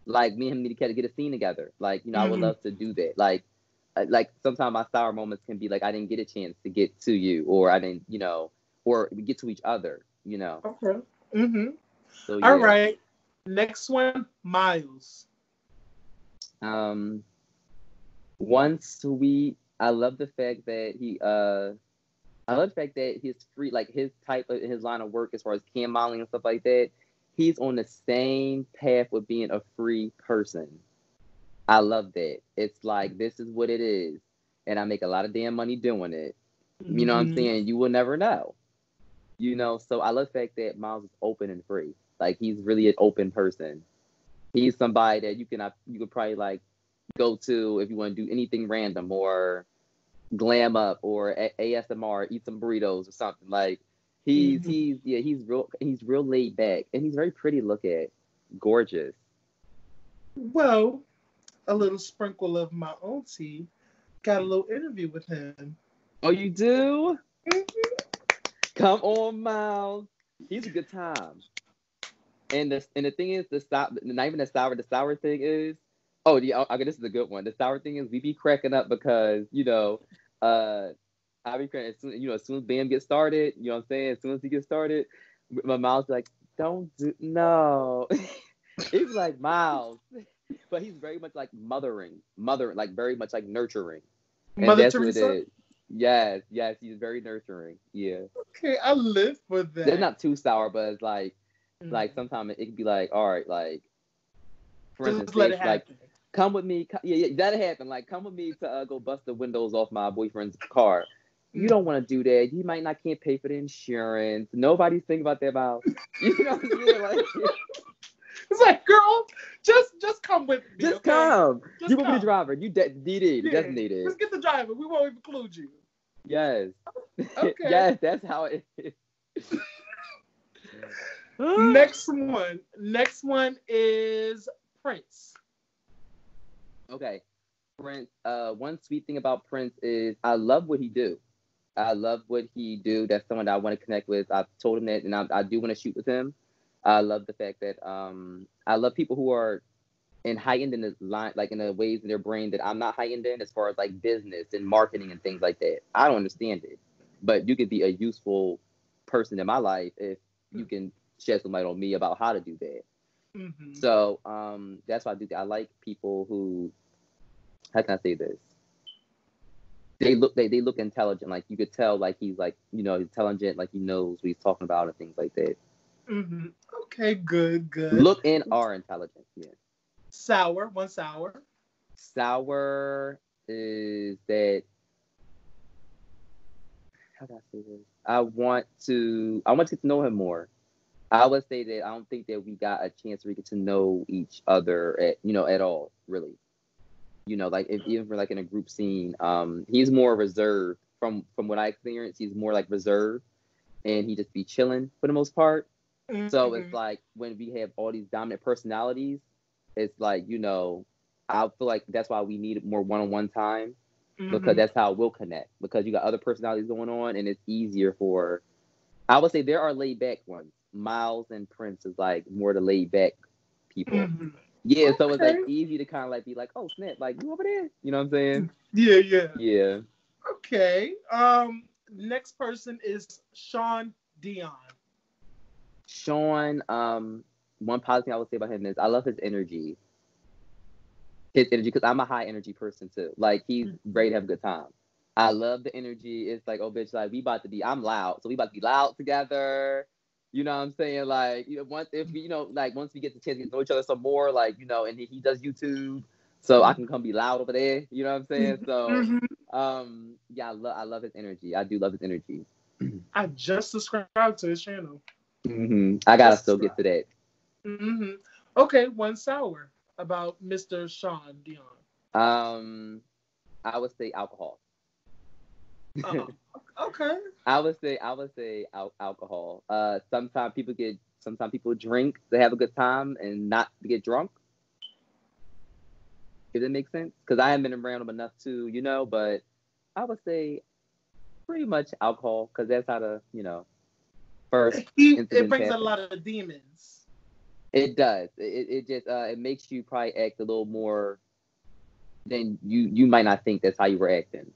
Like me and him need to get a scene together. Like you know, I would Mhm. love to do that. Like uh, like sometimes my sour moments can be like I didn't get a chance to get to you, or I didn't you know, or we get to each other. You know. Okay. hmm So yeah. right. Next one, Miles. Um, once we, I love the fact that he uh I love the fact that his free, like his type of his line of work as far as cam modeling and stuff like that. He's on the same path with being a free person. I love that. It's like this is what it is, and I make a lot of damn money doing it. You know what I'm Mhm. saying? You will never know. You know, so I love the fact that Miles is open and free. Like he's really an open person. He's somebody that you can uh, you could probably like go to if you want to do anything random or glam up or a- ASMR, eat some burritos or something. Like he's Mhm. he's yeah he's real he's real laid back and he's very pretty look at, gorgeous. Well, a little sprinkle of my own tea. Got a little interview with him. Oh, you do? Mhm. Come on, Miles. He's a good time. And the and the thing is, the sour, not even the sour. The sour thing is, oh yeah, okay, this is a good one. The sour thing is, we be cracking up because you know, uh, I be cracking. As soon, you know, as soon as Bam gets started, you know what I'm saying. As soon as he gets started, my Miles like, don't do no. he's like Miles, but he's very much like mothering, mothering, like very much like nurturing. And Mother that's what it Teresa. Yes, yes, he's very nurturing. Yeah. Okay, I live for that. They're not too sour, but it's like Mhm. like sometimes it, it could be like, all right, like for Just instance, let it like happen. come with me. co- Yeah, yeah, that'll happen. Like come with me to uh, go bust the windows off my boyfriend's car. You Mm. don't want to do that. You might not can't pay for the insurance. Nobody's thinking about that about you know what I'm saying? Like It's like, girl, just just come with me. just okay? come. Just you will be the driver. You de- DD, Yeah, designated. Just get the driver. We won't include you. Yes. Okay. yes, that's how it is. Next one. Next one is Prince. Okay. Prince, uh, one sweet thing about Prince is I love what he do. I love what he do. That's someone that I want to connect with. I've told him that, and I, I do want to shoot with him. I love the fact that um, I love people who are in heightened in the line, like in the ways in their brain that I'm not heightened in, as far as like business and marketing and things like that. I don't understand it, but you could be a useful person in my life if you can shed some light on me about how to do that. Mm-hmm. So um, that's why I do. that. I like people who, how can I say this? They look they, they look intelligent. Like you could tell, like he's like you know intelligent, like he knows what he's talking about and things like that. Mm-hmm. Okay, good, good. Look and are intelligent. Yeah. sour, one sour. Sour is that. How can I say this? I want to. I want to get to know him more. I would say that I don't think that we got a chance to get to know each other at you know at all really. You know, like if even for like in a group scene, um, he's more reserved from from what I experienced. He's more like reserved, and he just be chilling for the most part. So Mhm. it's like when we have all these dominant personalities, it's like you know, I feel like that's why we need more one-on-one time because Mhm. that's how we'll connect. Because you got other personalities going on, and it's easier for. I would say there are laid back ones. Miles and Prince is like more the laid back people. Mhm. Yeah, so it's like easy to kind of like be like, oh snap, like you over there. You know what I'm saying? Yeah, yeah. Yeah. Okay. Um, next person is Sean Dion. Sean, um, one positive thing I would say about him is I love his energy. His energy, because I'm a high energy person too. Like he's ready to have a good time. I love the energy. It's like, oh bitch, like we about to be. I'm loud, so we about to be loud together. You know what I'm saying? Like, you know, once if we, you know, like once we get the chance to get know each other some more, like you know, and he, he does YouTube, so I can come be loud over there. You know what I'm saying? So, Mhm. um, yeah, I love I love his energy. I do love his energy. I just subscribed to his channel. hmm I gotta Yes, still get to that. hmm Okay, one sour about Mr. Sean Dion. Um, I would say alcohol. Uh, okay. I would say I would say al- alcohol. Uh, sometimes people get sometimes people drink to have a good time and not to get drunk. If that makes sense, because I haven't been around them enough to, you know. But I would say pretty much alcohol, because that's how to, you know, first it incidents brings a lot of demons. It does. It, it just uh, it makes you probably act a little more than you you might not think that's how you were acting.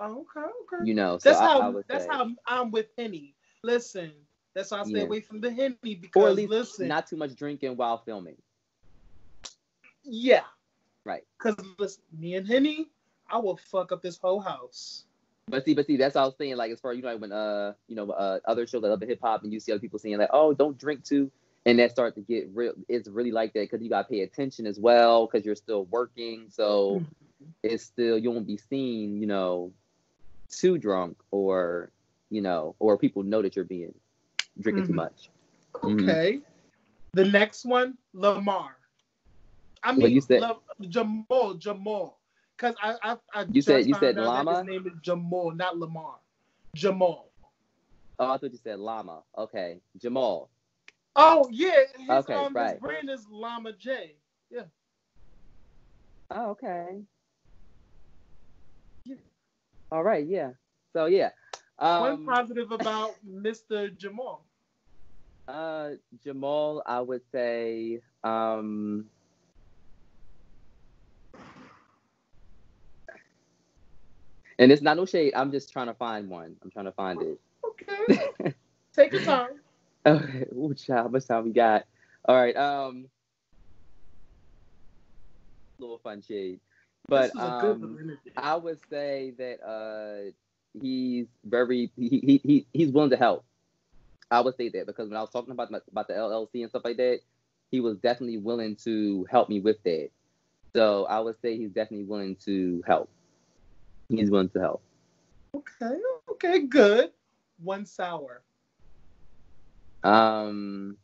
Oh, okay, okay. You know. So that's I, how I that's say, how I'm with Henny. Listen, that's why I stay Yeah. away from the Henny because or at least listen, not too much drinking while filming. yeah, Right. Because listen, me and Henny, I will fuck up this whole house. But see, but see, that's what I was saying. Like as far you know, like when uh, you know, uh, other shows that love hip hop, and you see other people saying like, oh, don't drink too, and that start to get real. It's really like that because you got to pay attention as well because you're still working. So mm-hmm. it's still you won't be seen, you know, too drunk or you know, or people know that you're being drinking mm-hmm. too much. Mm-hmm. Okay. Mm-hmm. The next one, Lamar. I mean, you said Jamal, Jamal. Because I, I, I you said you said Llama. His name is Jamal, not Lamar. Jamal. Oh, I thought you said Llama. Okay, Jamal. Oh yeah. His, okay, um, right. His brand is Llama J. Yeah. Oh, okay. All right. Yeah. So yeah. Um, One positive about Mr. Jamal. Uh, Jamal, I would say, um, and it's not no shade. I'm just trying to find one. I'm trying to find it. Okay. Take your time. Okay. Ooh, child, how much time we got? All right. Um, little fun shade, but um, I would say that uh, he's very he, he he he's willing to help. I would say that because when I was talking about about the LLC and stuff like that, he was definitely willing to help me with that. So I would say he's definitely willing to help. He's willing to help. Okay, okay, good. One sour. Um.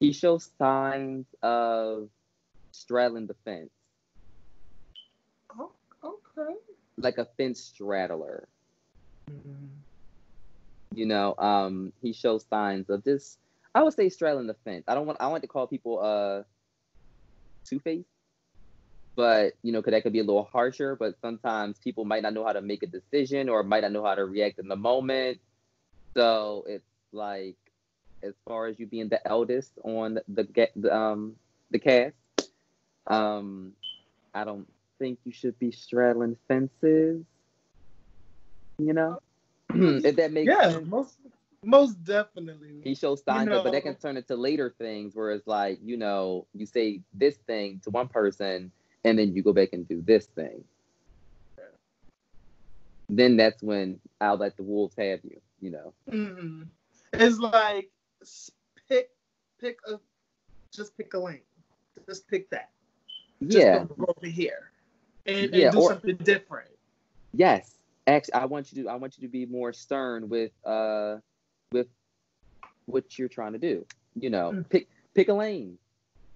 He shows signs of straddling the fence. Oh, okay. Like a fence straddler. Mm-hmm. You know, um, he shows signs of just I would say straddling the fence. I don't want I want to call people uh two faced, but you know, cause that could be a little harsher. But sometimes people might not know how to make a decision or might not know how to react in the moment. So it's like as far as you being the eldest on the the um the cast, um, I don't think you should be straddling fences. You know, if that makes yeah, sense. most most definitely. He shows signs you know, of, but that can turn into later things where it's like, you know, you say this thing to one person and then you go back and do this thing. Then that's when I'll let the wolves have you, you know. Mm-hmm. It's like pick pick a just pick a lane. Just pick that. Just yeah. go over here and, and do or, something different. Yes. Actually, I want you to I want you to be more stern with uh with what you're trying to do. You know, mm-hmm. pick pick a lane.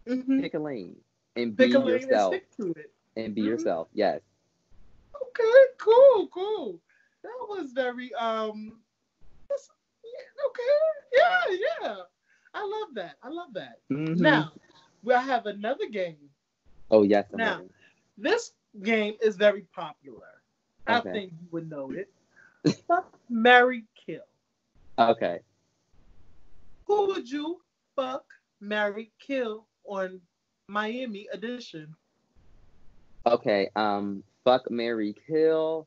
Mm-hmm. Pick a lane and pick be yourself. And, and be mm-hmm. yourself. Yes. Okay, cool, cool. That was very um okay. Yeah, yeah. I love that. I love that. Mm-hmm. Now, we have another game. Oh yes. Now, this game is very popular. Okay. I think you would know it. Fuck Marry Kill. Okay. Who would you fuck, marry, kill on Miami edition? Okay. Um, fuck, marry, kill.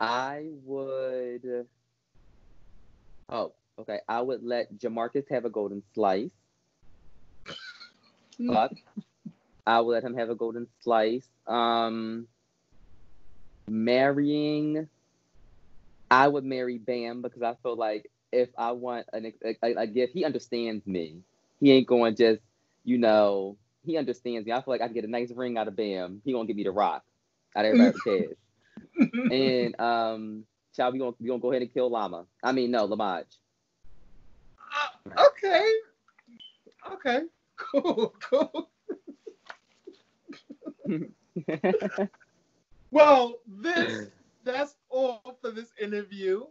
I would. Oh, okay. I would let Jamarcus have a golden slice. fuck. I would let him have a golden slice. Um, marrying I would marry Bam because I feel like if I want an, a, a gift, he understands me. He ain't going just, you know, he understands me. I feel like I can get a nice ring out of Bam. He gonna give me the rock out of everybody cares. and um, shall we gonna we gonna go ahead and kill Llama? I mean, no, Lamaj. Uh, okay. Okay. Cool. Cool. well, this that's all for this interview.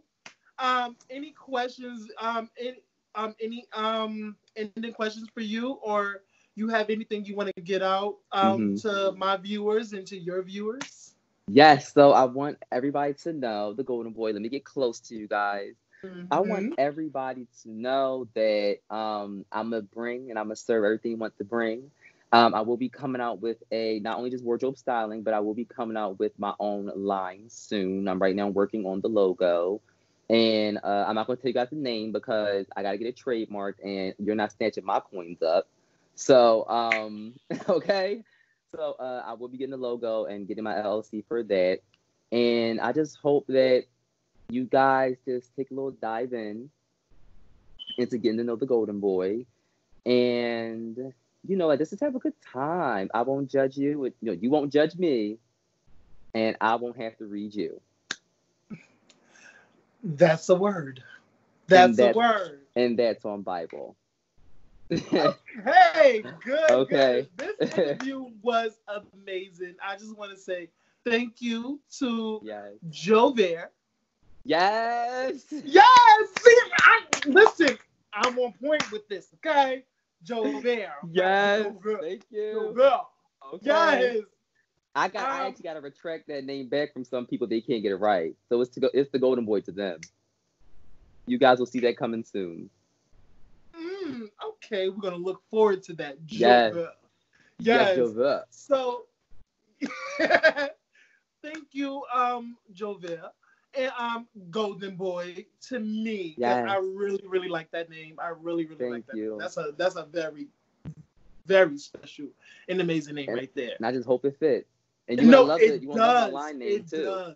Um, any questions? Um, any um, any um, ending questions for you, or you have anything you want to get out um, mm-hmm. to my viewers and to your viewers? Yes. So I want everybody to know the Golden Boy. Let me get close to you guys. Mm-hmm. I want mm-hmm. everybody to know that um, I'm gonna bring and I'm gonna serve everything you want to bring. Um, I will be coming out with a not only just wardrobe styling, but I will be coming out with my own line soon. I'm right now working on the logo, and uh, I'm not going to tell you guys the name because I got to get it trademarked, and you're not snatching my coins up. So, um, okay. So uh, I will be getting the logo and getting my LLC for that. And I just hope that you guys just take a little dive in into getting to know the Golden Boy. And you know, just have a good time. I won't judge you. You know, you won't judge me, and I won't have to read you. That's a word. That's, that's a word. And that's on Bible. Hey, good. Okay. Good. This interview was amazing. I just want to say thank you to yes. Jover. Yes. Yes. See, I, listen, I'm on point with this, okay? Jover. Yes. Thank you. Jover. Okay. Yes. I got. Um, I actually got to retract that name back from some people. They can't get it right. So it's to go. It's the Golden Boy to them. You guys will see that coming soon. Mm, okay, we're gonna look forward to that. Yes. Yes. yes so, thank you, um, Jovel and um, Golden Boy. To me, yes. I really, really like that name. I really, really thank like that. You. Name. That's a that's a very, very special and amazing name and, right there. And I just hope it fits. And you're no, gonna love it. You want to love my line name it too. Does.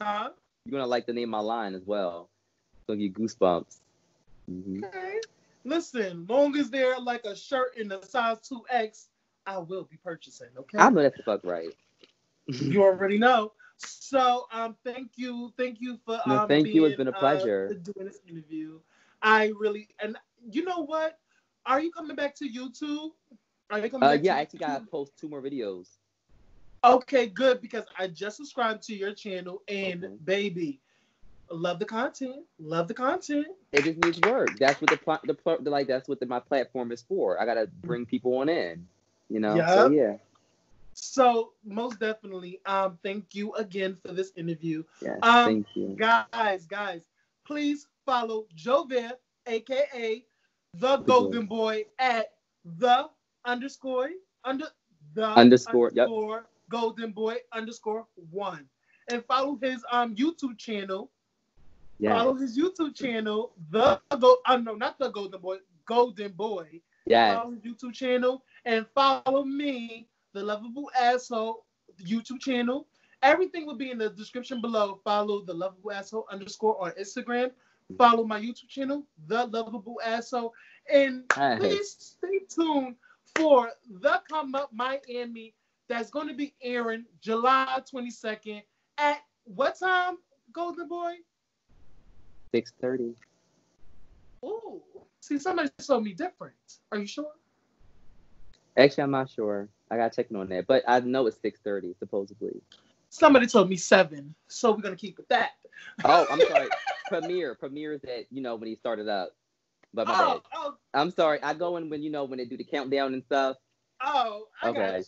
Huh? You're gonna like the name of my line as well. So you goosebumps. Mm-hmm. Okay. Listen, long as they're like a shirt in the size 2X, I will be purchasing. Okay. I know that's the fuck right. you already know. So um, thank you, thank you for um, no, thank being, you. It's been a pleasure uh, doing this interview. I really and you know what? Are you coming back to YouTube? Are you coming? Uh, yeah, I actually got to post two more videos. Okay, good because I just subscribed to your channel and okay. baby, love the content. Love the content. It just needs work. That's what the pl- the, pl- the like. That's what the, my platform is for. I gotta bring people on in. You know. Yep. So yeah. So most definitely, um, thank you again for this interview. Yes, um, thank you, guys. Guys, please follow Jover, aka the Golden Boy, at the underscore under the underscore, underscore yep. Golden Boy underscore one. And follow his um YouTube channel. Yes. Follow his YouTube channel, the go uh, no, not the Golden Boy, Golden Boy. Yeah. Follow his YouTube channel and follow me, the lovable asshole YouTube channel. Everything will be in the description below. Follow the lovable asshole underscore on Instagram. Follow my YouTube channel, the lovable asshole, and please stay tuned for the Come Up Miami that's going to be airing July 22nd at what time, Golden Boy? 6.30. Oh, See, somebody told me different. Are you sure? Actually, I'm not sure. I got checking on that, but I know it's 6.30, supposedly. Somebody told me 7, so we're going to keep it that. Oh, I'm sorry. premiere. Premiere is at, you know, when he started up. But my oh, bad. Oh. I'm sorry. I go in when, you know, when they do the countdown and stuff. Oh, I okay.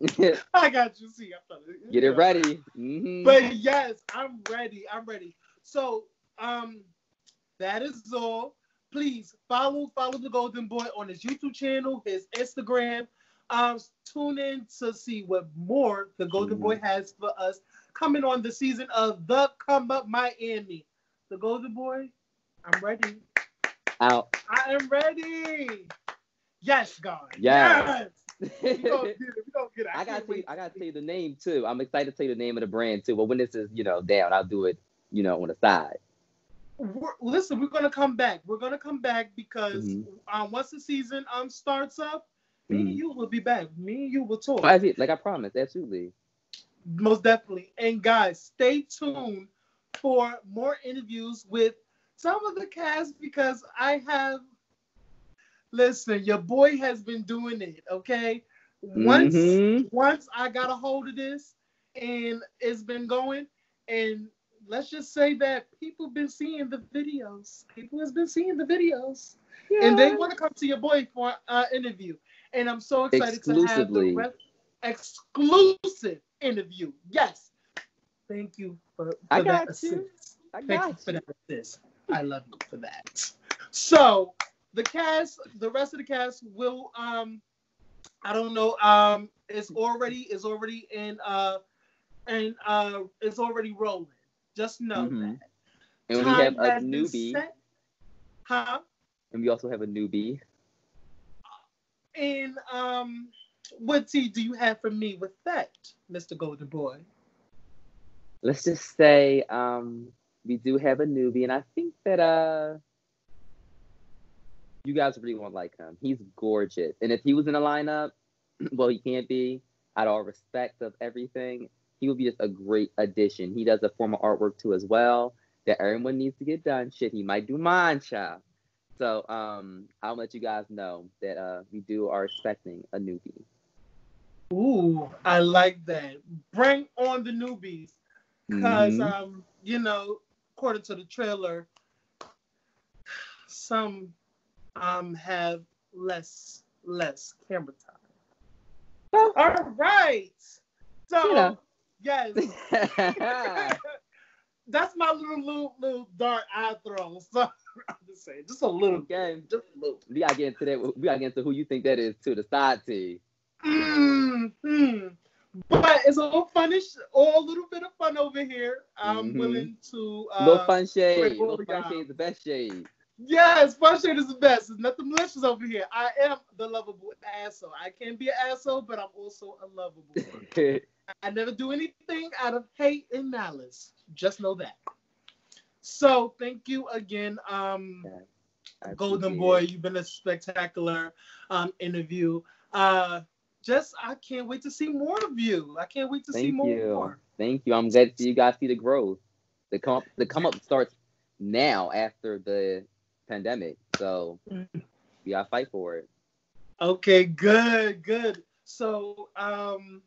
I got you. See, I'm Get it ready. Mm-hmm. But yes, I'm ready. I'm ready. So, um, that is all. Please follow follow the Golden Boy on his YouTube channel, his Instagram. Um, tune in to see what more the Golden mm-hmm. Boy has for us coming on the season of the Come Up Miami. The Golden Boy, I'm ready. Out. I am ready. Yes, God. Yes. yes. we gonna get it. We gonna get it. I, I gotta tell you, I gotta tell you the name too. I'm excited to tell you the name of the brand too. But when this is, you know, down, I'll do it, you know, on the side. We're, listen, we're gonna come back. We're gonna come back because mm-hmm. um, once the season um starts up, me mm-hmm. and you will be back. Me and you will talk. Oh, like I promised, absolutely. Most definitely. And guys, stay tuned for more interviews with some of the cast because I have listen, your boy has been doing it, okay? Once mm-hmm. once I got a hold of this and it's been going and let's just say that people been seeing the videos. People has been seeing the videos. Yeah. And they want to come to your boy for an uh, interview. And I'm so excited to have the re- exclusive interview. Yes. Thank you for, for I got that you. I Thank got you for that assist. I love you for that. So the cast, the rest of the cast will um I don't know, um it's already it's already in uh and uh it's already rolling. Just know mm-hmm. that. And we have a newbie. Huh? And we also have a newbie. And um, what tea do you have for me with that, Mr. Golden Boy? Let's just say um, we do have a newbie, and I think that uh, you guys really won't like him. He's gorgeous, and if he was in a lineup, well, he can't be. Out of all respect of everything, he would be just a great addition. He does a form of artwork too as well that everyone needs to get done. Shit, he might do mine, child. So um, I'll let you guys know that uh, we do are expecting a newbie. Ooh, I like that. Bring on the newbies, because mm-hmm. um, you know, according to the trailer, some um have less less camera time. All right. So yes. That's my little little little dart I throw. So I'm just saying, just a little game, just a little. We gotta get into that. We gotta get into who you think that is to the side team. Mm-hmm. But it's all funish, all a little bit of fun over here. I'm mm-hmm. willing to. Uh, little fun shade. Little fun shade is the best shade. Yes, shade is the best. There's nothing malicious over here. I am the lovable asshole. I can be an asshole, but I'm also a lovable. I never do anything out of hate and malice. Just know that. So thank you again, um, Golden Boy. It. You've been a spectacular um, interview. Uh, just I can't wait to see more of you. I can't wait to thank see more. You. Thank you. I'm glad to see you guys see the growth. The come the come up starts now after the pandemic. So we gotta fight for it. Okay, good, good. So um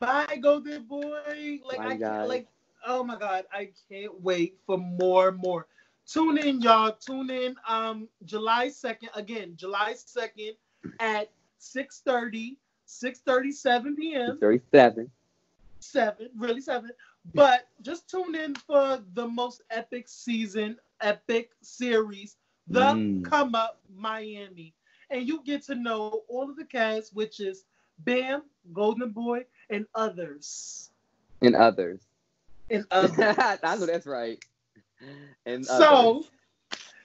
bye Golden Boy. Like bye, I can't like oh my god, I can't wait for more more. Tune in, y'all. Tune in um July 2nd. Again, July 2nd at 6 30, 6 37 p.m. 37. Seven, really seven. But just tune in for the most epic season, epic series, The mm. Come Up Miami. And you get to know all of the cast, which is Bam, Golden Boy, and others. And others. And others. I know that's right. And so others.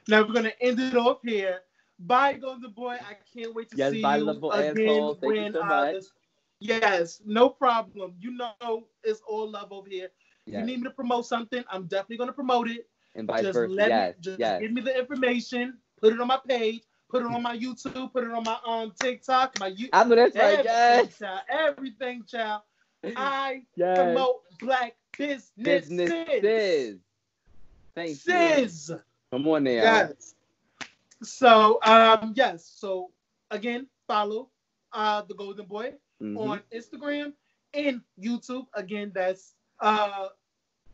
now we're gonna end it off here. Bye, Golden Boy. I can't wait to yes, see bye, you again Thank when you so uh, this, Yes, no problem. You know it's all love over here. Yes. you need me to promote something, I'm definitely gonna promote it. And vice just versa. Let yes. me just yes. give me the information, put it on my page, put it on my YouTube, put it on my um TikTok, my YouTube. I know that's right, yes. Child, everything, child. I yes. promote black businesses. Businesses. Thank Sis. you. Come on now. Yes. So um yes, so again, follow uh the Golden Boy mm-hmm. on Instagram and YouTube. Again, that's uh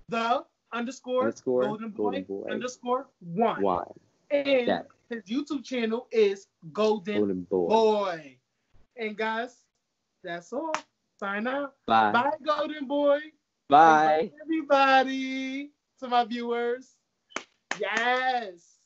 the underscore, underscore golden, boy, golden boy underscore one. One. And his YouTube channel is Golden, golden boy. boy. And guys, that's all. Sign out. Bye. Bye, Golden Boy. Bye. Bye everybody. To my viewers. Yes.